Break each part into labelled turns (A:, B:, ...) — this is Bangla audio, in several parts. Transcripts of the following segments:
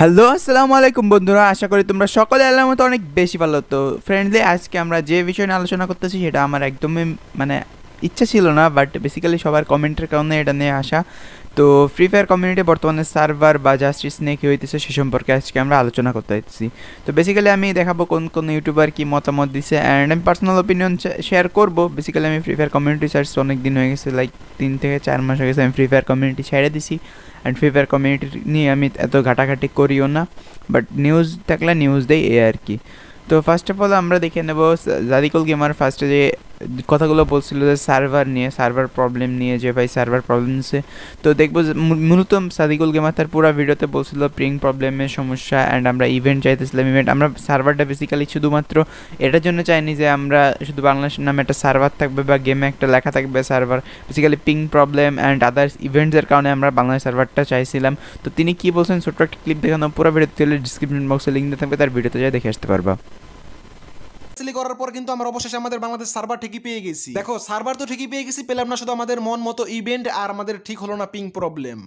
A: হ্যালো, আসসালামু আলাইকুম বন্ধুরা, আশা করি তোমরা সকলে আল্লাহ মতো অনেক বেশি ভালো। তো ফ্রেন্ডলি আজকে আমরা যে বিষয় নিয়ে আলোচনা করতেছি, সেটা আমার একদমই মানে ইচ্ছা ছিল না বাট বেসিক্যালি সবার কমেন্টের কারণে এটা নিয়ে আসা। তো ফ্রি ফায়ার কমিউনিটি বর্তমানে সার্ভার বা জাস্টিস নিয়ে কী হইতেছে সে সম্পর্কে আজকে আমরা আলোচনা করতে চাইতেছি তো বেসিক্যালি আমি দেখাবো কোন কোন ইউটিউবার কি মতামত দিছে অ্যান্ড আমি পার্সোনাল ওপিনিয়ন শেয়ার করব। বেসিক্যালি আমি ফ্রি ফায়ার কমিউনিটি সার্চ অনেক দিন হয়ে গেছে লাইক তিন থেকে চার মাস হয়ে গেছে আমি ফ্রি ফায়ার কমিউনিটি ছেড়ে দিছি। অ্যান্ড ফ্রি ফায়ার কমিউনিটি নিয়ে আমি এত ঘাটাঘাটি করিও না বাট নিউজ থাকলে নিউজ দেই, এ আর কি। তো ফার্স্ট অফ অল আমরা দেখে নেব জাদিকুল গেমার ফার্স্টে যে কথাগুলো বলছিল যে সার্ভার নিয়ে সার্ভার প্রবলেম নিয়ে, যে ভাই সার্ভার প্রবলেম আছে তো দেখব মূলত সাদিকুল গেমার তার পুরো ভিডিওতে বলছিল প্রিং প্রবলেমের সমস্যা অ্যান্ড আমরা ইভেন্ট চাইতেছিলাম ইভেন্ট আমরা সার্ভারটা বেসিক্যালি শুধুমাত্র এটার জন্য চাইনি যে আমরা শুধু বাংলাদেশ নামে একটা সার্ভার থাকবে বা গেমে একটা লেখা থাকবে server basically ping problem and others ইভেন্টসের কারণে আমরা বাংলাদেশ সার্ভারটা চাইছিলাম। তো তিনি কি বলছেন ছোট্ট একটা ক্লিপ দেখানো, পুরো ভিডিও তুলে ডিসক্রিপশন বক্সে লিঙ্ক দিয়ে থাকবে, তার ভিডিওতে যাই দেখে আসতে পারবা।
B: সিলি করার পর কিন্তু আমরা অবশেষে আমাদের বাংলাদেশ সার্ভার ঠিকই পেয়ে গেছি। দেখো সার্ভার তো ঠিকই পেয়ে গেছি পেলাম না শুধু আমাদের মন মতো ইভেন্ট আর আমাদের ঠিক হলো না পিং প্রবলেম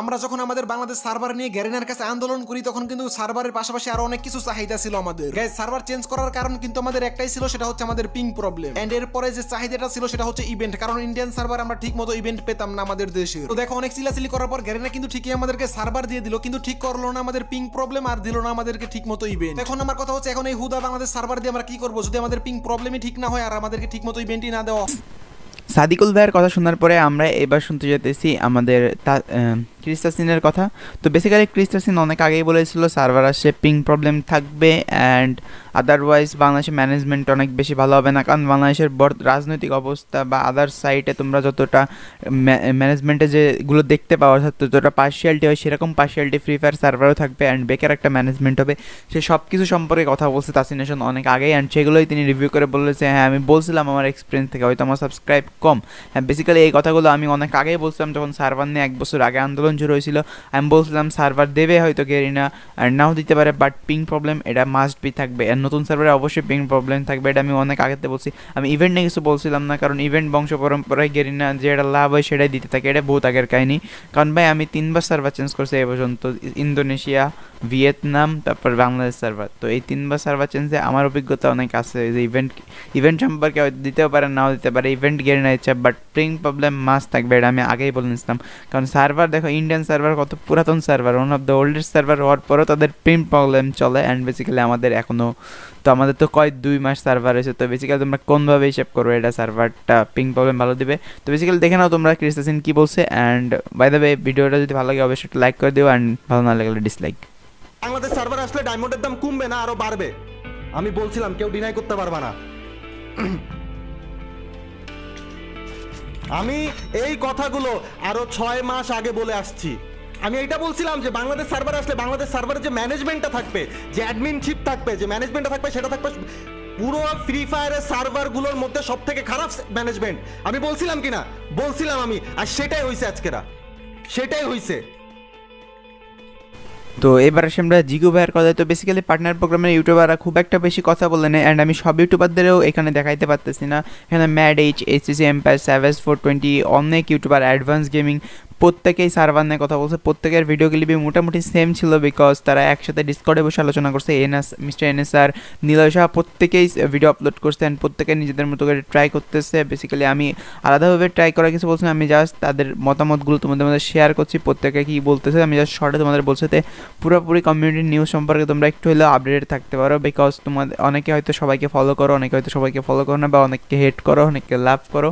B: আমরা যখন আমাদের বাংলাদেশ সার্ভার নিয়ে গ্যারিনার কাছে আন্দোলন করি তখন কিন্তু সার্ভারের পাশাপাশি আরও অনেক কিছু চাহিদা ছিল আমাদের। গাইজ সার্ভার চেঞ্জ করার কারণ কিন্তু আমাদের একটাই ছিল সেটা হচ্ছে আমাদের পিং প্রবলেম এন্ড এরপরে যে চাহিদাটা ছিল সেটা হচ্ছে ইভেন্ট কারণ ইন্ডিয়ান সার্ভার আমরা ঠিক মতো ইভেন্ট পেতাম না আমাদের দেশে। তো দেখো অনেক চিলাচিলি করার পর গ্যারিনা কিন্তু ঠিকই আমাদেরকে সার্ভার দিয়ে দিল কিন্তু ঠিক করল না আমাদের পিং প্রবলেম আর দিল না আমাদেরকে ঠিক মতো ইভেন্ট এখন আমার কথা হচ্ছে এখন এই হুদা বাংলাদেশ সার্ভার দিয়ে আমরা কি করব? যদি আমাদের পিং প্রবলেমই ঠিক না হয় আর আমাদেরকে ঠিক মতো ইভেন্টই না দেওয়া
A: সাদিকুল ভাইয়ের কথা শোনার পরে আমরা এবার শুনতে যেতেছি আমাদের ক্রিস্টাসিনের কথা। তো বেসিক্যালি ক্রিস্টাসিন অনেক আগেই বলেছিল সার্ভার আসলে পিং প্রবলেম থাকবে অ্যান্ড আদারওয়াইজ বাংলাদেশের ম্যানেজমেন্ট অনেক বেশি ভালো হবে না। কারণ বাংলাদেশের রাজনৈতিক অবস্থা বা আদার সাইটে তোমরা যতটা ম্যানেজমেন্টে যেগুলো দেখতে পাওয়া অর্থাৎ যতটা পার্শিয়ালিটি হয়, সেরকম পার্শিয়ালিটি ফ্রি ফায়ার সার্ভারও থাকবে অ্যান্ড বেকার একটা ম্যানেজমেন্ট হবে। সে সব কিছু সম্পর্কে কথা বলছে তাসিনেশন অনেক আগেই অ্যান্ড সেগুলোই তিনি রিভিউ করে বলেছে। হ্যাঁ আমি বলছিলাম আমার এক্সপিরিয়েন্স থেকে, হয়তো আমার সাবস্ক্রাইব কম। হ্যাঁ বেসিক্যালি এই কথাগুলো আমি অনেক আগেই বলছিলাম যখন সার্ভার নিয়ে এক বছর আগে আন্দোলন শুরু হয়েছিল। আমি বলছিলাম সার্ভার দেবে হয়তো গেরিনা, আর নাও দিতে পারে বাট পিং প্রবলেম এটা মাস্ট বি থাকবে। আর নতুন সার্ভারে অবশ্যই পিং প্রবলেম থাকবে, এটা আমি অনেক আগেতে বলছি। আমি ইভেন্ট নিয়ে কিছু বলছিলাম না, কারণ ইভেন্ট বংশ পরম্পরায় গেরিনা যেটা লাভ হয় সেটাই দিতে থাকে, এটা বহুত আগের কাহিনি। কারণ ভাই, আমি তিনবার সার্ভার চেঞ্জ করছি এ পর্যন্ত, ইন্দোনেশিয়া ভিয়েতনাম, তারপর বাংলাদেশ সার্ভার। তো এই তিনবার সার্ভার চেঞ্জে আমার অভিজ্ঞতা অনেক আছে যে ইভেন্ট ইভেন্ট সম্পর্কে দিতেও পারে, নাও দিতে পারে ইভেন্ট গেরিনা ইচ্ছা বাট প্রিং প্রবলেম মাস থাকবে, এটা আমি আগেই বলে নিছিলাম কারণ সার্ভার, দেখো ইন্ডিয়ান সার্ভার কত পুরাতন server one of the oldest server হওয়ার পরেও তাদের প্রিং প্রবলেম চলে অ্যান্ড বেসিক্যালি আমাদের এখনও তো আমাদের তো কয় দুই মাস সার্ভার হয়েছে তো বেসিক্যালি তোমরা কোনভাবে হিসাব করবে এটা সার্ভারটা পিং প্রবলেম ভালো দিবে। তো বেসিক্যালি দেখে নাও তোমরা ক্রিস্টাসিন কী বলছে অ্যান্ড বাই দ্য ওয়ে ভিডিওটা যদি ভালো লাগে, অবশ্যই লাইক করে দিও অ্যান্ড ভালো না লাগলে ডিসলাইক
C: বাংলাদেশ সার্ভার আসলে ডায়মন্ডের দাম কমবে না, আরও বাড়বে। আমি বলছিলাম, কেউ ডিনাই করতে পারবে না। আমি এই কথাগুলো আরও ছয় মাস আগে বলে আসছি। আমি এটা বলছিলাম যে, বাংলাদেশ সার্ভার আসলে বাংলাদেশ সার্ভারের যে ম্যানেজমেন্টটা থাকবে, যে অ্যাডমিনশিপ থাকবে, যে ম্যানেজমেন্টটা থাকবে, সেটা থাকবে পুরো ফ্রি ফায়ারের সার্ভারগুলোর মধ্যে সব থেকে খারাপ ম্যানেজমেন্ট আমি বলছিলাম কিনা? বলছিলাম আমি, আর সেটাই হয়েছে আজকেরা। সেটাই হয়েছে
A: তো এবার আসে আমরা জিগু ভাইয়ের কথা তো বেসিক্যালি পার্টনার প্রোগ্রামের ইউটিউবাররা খুব একটা বেশি কথা বলে নেয় অ্যান্ড আমি সব ইউটিউবারদেরও এখানে দেখাইতে পারতেছি না। এখানে mad H HCC empire savage four twenty অনেক ইউটিউবার অ্যাডভান্স গেমিং প্রত্যেকেই সার্ভার নিয়ে কথা বলছে। প্রত্যেকের ভিডিও ক্লিপই মোটামুটি সেম ছিল বিকজ তারা একসাথে ডিসকর্ডে বসে আলোচনা করছে। এনএস, মিস্টার এনএস আর নীলয় শাহ প্রত্যেকেই ভিডিও আপলোড করছে অ্যান্ড প্রত্যেকে নিজেদের মতো করে ট্রাই করতেছে। বেসিক্যালি আমি আলাদাভাবে ট্রাই করা কিছু বলছি আমি জাস্ট তাদের মতামতগুলো তোমাদের মধ্যে শেয়ার করছি। প্রত্যেকে কী বলতেছে আমি জাস্ট শর্টে তোমাদের বলছে পুরোপুরি কমিউনিটি নিউজ সম্পর্কে তোমরা একটু হলেও আপডেটেড থাকতে পারো। বিকজ তোমাদের অনেকে হয়তো সবাইকে ফলো করো, অনেকে হয়তো সবাইকে ফলো করো না বা অনেককে হেট করো, অনেককে লাভ করো।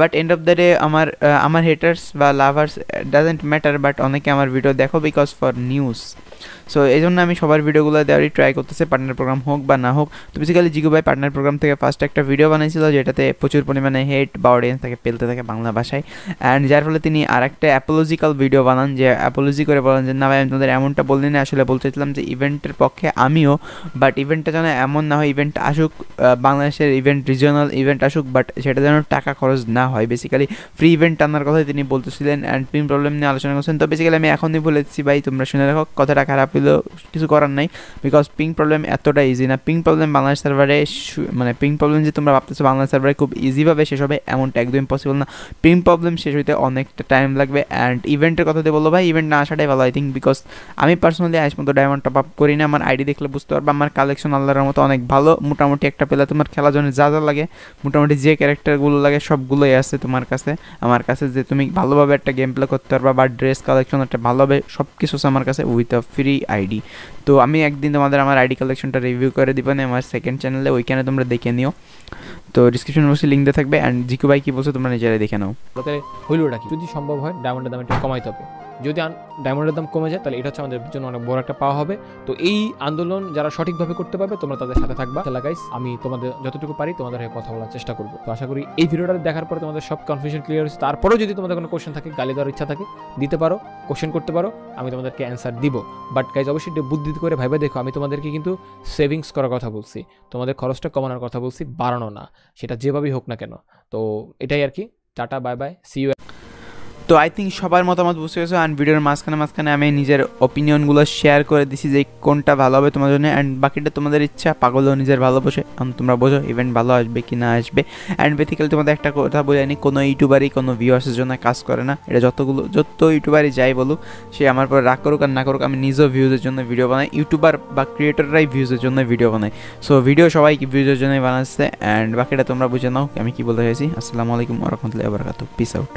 A: But end of the day আমার আমার হেটার্স বা লাভার্স ডাজেন্ট ম্যাটার বাট অনেকে আমার ভিডিও দেখো বিকজ ফর নিউজ সো এই জন্য আমি সবার ভিডিওগুলো দেওয়ারই ট্রাই করতেছি পার্টনার প্রোগ্রাম হোক বা না হোক। তো বেসিক্যালি জিগু ভাই পার্টনার প্রোগ্রাম থেকে ফার্স্ট একটা ভিডিও বানিয়েছিল যেটাতে প্রচুর পরিমাণে হেড বা অডিয়েন্স তাকে পেলতে থাকে বাংলা ভাষায়। অ্যান্ড যার ফলে তিনি আর একটা অ্যাপোলজিক্যাল ভিডিও বানান, যে অ্যাপোলজি করে বলেন যে, না ভাই, আমি তোমাদের এমনটা বললি না আসলে বলতে চাইছিলাম যে ইভেন্টের পক্ষে আমিও বাট ইভেন্টটা যেন এমন না হয় ইভেন্ট আসুক বাংলাদেশের ইভেন্ট রিজিওনাল ইভেন্ট আসুক বাট সেটা যেন টাকা খরচ না হয়। বেসিক্যালি ফ্রি ইভেন্ট আনার কথাই তিনি বলতেছিলেন অ্যান্ড পিন প্রবলেম নিয়ে আলোচনা করছেন। তো বেসিক্যালি আমি এখনই বলেছি ভাই, তোমরা শুনে রাখো, কথাটা খারাপ হলেও কিছু করার নাই। বিকজ পিং প্রবলেম এতটা ইজি না। পিং প্রবলেম বাংলাদেশ সার্ভারে মানে পিং প্রবলেম যে তোমরা ভাবতেছো বাংলাদেশ সার্ভারে খুব ইজিভাবে শেষ হবে, এমনটা একদমই পসিবল না। পিং প্রবলেম শেষ হইতে অনেকটা টাইম লাগবে অ্যান্ড ইভেন্টের কথা দিয়ে বলব ভাই ইভেন্ট না আসাটাই ভালো আই থিঙ্ক বিকজ আমি পার্সোনালি আজ মতো ডায়মন্ড টপ আপ করি না। আমার আইডি দেখলে বুঝতে পারব, আমার কালেকশন আল্লাহর মতো অনেক ভালো। মোটামুটি একটা পেলে তোমার খেলার জন্য যা যা লাগে, মোটামুটি যে ক্যারেক্টারগুলো লাগে সবগুলোই আছে তোমার কাছে। আমার কাছে যে তুমি ভালোভাবে একটা গেম প্লে করতে পারবা বা ড্রেস কালেকশন একটা ভালো হবে সব কিছু আমার কাছে উইথ আ ফ্রি আইডি তো আমি একদিন তোমাদের আমার আইডি কালেকশনটা রিভিউ করে দিব না আমার সেকেন্ড চ্যানেলে ওইখানে তোমরা দেখে নিও। তো ডিসক্রিপশন বক্সে লিঙ্ক দিয়ে থাকবে অ্যান্ড জিকু ভাই কী বলছো তোমরা নিজেরাই দেখে নাও।
D: হইল হইলোটা কি? যদি সম্ভব হয় ডায়মন্ডের দাম একটু কমাইতে হবে। যদি ডায়মন্ডের দাম কমে যায়, তাহলে এটা হচ্ছে আমাদের জন্য অনেক বড় একটা পাওয়া হবে। তো এই আন্দোলন যারা সঠিকভাবে করতে পারবে, তোমরা তাদের সাথে থাকবা। তাহলে গাইস আমি তোমাদের যতটুকু পারি, তোমাদের হয়ে কথা বলার চেষ্টা করব। তো আশা করি এই ভিডিওটা দেখার পরে তোমাদের সব কনফিউশন ক্লিয়ার হয়েছে। তারপরেও যদি তোমাদের কোনো কোশ্চেন থাকে, গালি দেওয়ার ইচ্ছা থাকে, দিতে পারো কোশ্চেন করতে পারো, আমি তোমাদেরকে অ্যান্সার দিব। বাট গাইজ অবশ্যই বুদ্ধি করে ভাইবে দেখো, আমি তোমাদেরকে কিন্তু সেভিংস করার কথা বলছি। তোমাদের খরচটা কমানোর কথা বলছি, বাড়ানো না। সেটা যেভাবেই হোক না কেন। তো এটাই আর কি। Tata bye bye see you
A: তো আই থিঙ্ক সবার মতামত বুঝতে গেছো অ্যান্ড ভিডিওর মাঝখানে মাঝখানে আমি নিজের অপিনিয়নগুলো শেয়ার করে দিছি যে কোনটা ভালো হবে তোমার জন্য অ্যান্ড বাকিটা তোমাদের ইচ্ছা, পাগলও নিজের ভালোবাসে কারণ তোমরা বোঝো ইভেন্ট ভালো আসবে কি না আসবে। অ্যান্ড বেসিক্যালি তোমাদের একটা কথা বলে আনি কোনো ইউটিউবারই কোনো ভিউয়ার্সের জন্য কাজ করে না। এটা যতগুলো, যত ইউটিউবারই যাই বলুক, সে আমার পর রাগ করুক আর না করুক, আমি নিজেও ভিউজের জন্য ভিডিও বানাই ইউটিউবার বা ক্রিয়েটররাই ভিউজের জন্য ভিডিও বানাই। সো ভিডিও সবাই ভিউজের জন্যই বানাচ্ছে অ্যান্ড বাকিটা তোমরা বুঝে নাও, আমি কি বলতে চাইছি? আসসালামু আলাইকুম রহমতুল্লাহ বারকাত পিস আউট.